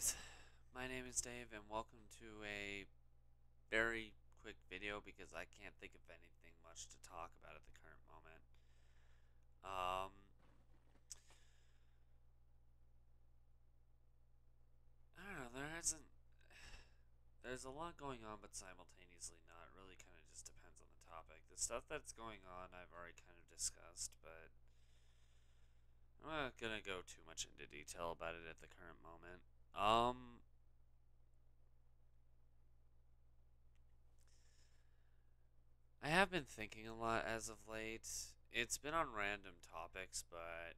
guys, my name is Dave and welcome to a very quick video because I can't think of anything much to talk about at the current moment. Um, I don't know, there hasn't, there's a lot going on but simultaneously not, it really kind of just depends on the topic. The stuff that's going on I've already kind of discussed, but I'm not gonna go too much into detail about it at the current moment. Um, I have been thinking a lot as of late. It's been on random topics, but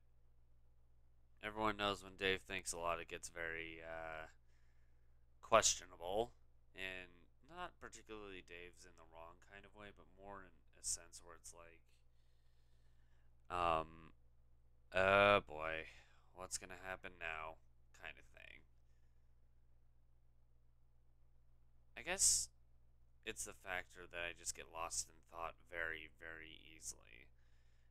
everyone knows when Dave thinks a lot, it gets very uh, questionable. And not particularly Dave's in the wrong kind of way, but more in a sense where it's like, um, oh boy, what's gonna happen now, kind of thing. I guess it's the factor that I just get lost in thought very, very easily.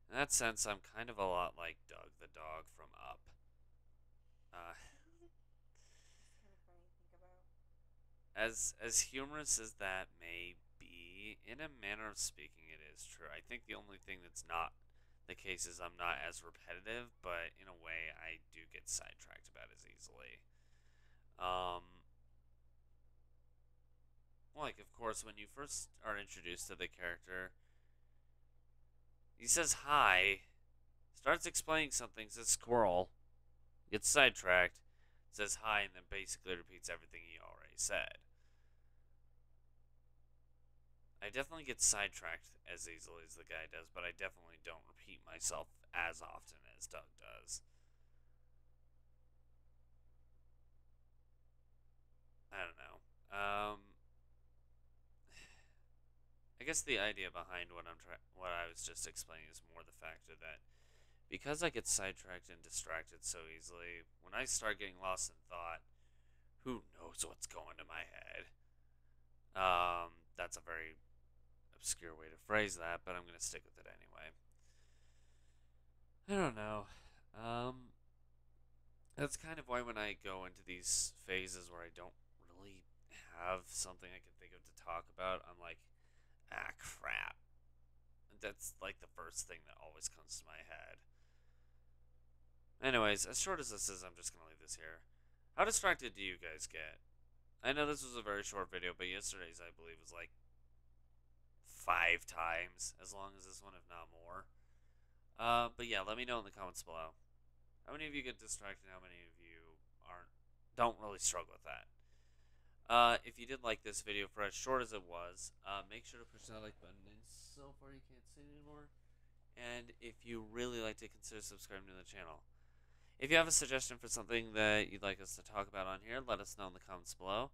In that sense, I'm kind of a lot like Doug the dog from Up. Uh, as as humorous as that may be, in a manner of speaking, it is true. I think the only thing that's not the case is I'm not as repetitive, but in a way, I do get sidetracked about as easily. Um, like, of course, when you first are introduced to the character, he says hi, starts explaining something, says squirrel, gets sidetracked, says hi, and then basically repeats everything he already said. I definitely get sidetracked as easily as the guy does, but I definitely don't repeat myself as often as Doug does. I don't know. Um, I guess the idea behind what I'm trying, what I was just explaining is more the factor that because I get sidetracked and distracted so easily, when I start getting lost in thought, who knows what's going to my head? Um, that's a very obscure way to phrase that, but I'm going to stick with it anyway. I don't know. Um, that's kind of why when I go into these phases where I don't really have something I can think of to talk about, I'm like, ah, crap. That's like the first thing that always comes to my head. Anyways, as short as this is, I'm just going to leave this here. How distracted do you guys get? I know this was a very short video, but yesterday's, I believe, was like five times as long as this one, if not more. Uh, but yeah, let me know in the comments below. How many of you get distracted? How many of you aren't? Don't really struggle with that. Uh, if you did like this video for as short as it was, uh, make sure to push that like button. And so far you can't see it anymore. And if you really like to consider subscribing to the channel. If you have a suggestion for something that you'd like us to talk about on here, let us know in the comments below.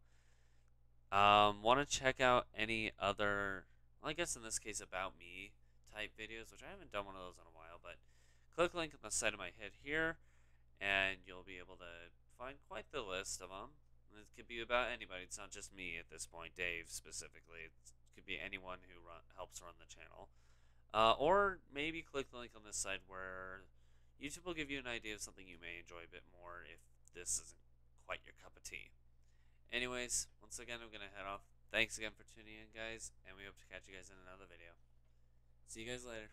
Um, Want to check out any other well, I guess in this case, about me type videos, which I haven't done one of those in a while, but click link on the side of my head here, and you'll be able to find quite the list of them. It could be about anybody. It's not just me at this point, Dave specifically. It could be anyone who run, helps run the channel. Uh, or maybe click the link on this side where YouTube will give you an idea of something you may enjoy a bit more if this isn't quite your cup of tea. Anyways, once again, I'm going to head off. Thanks again for tuning in, guys, and we hope to catch you guys in another video. See you guys later.